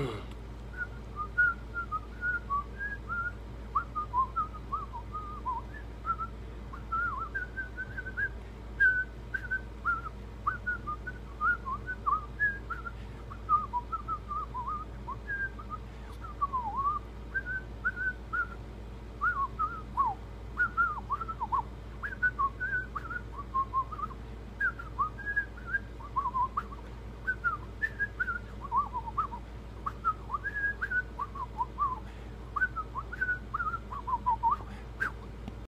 Ugh.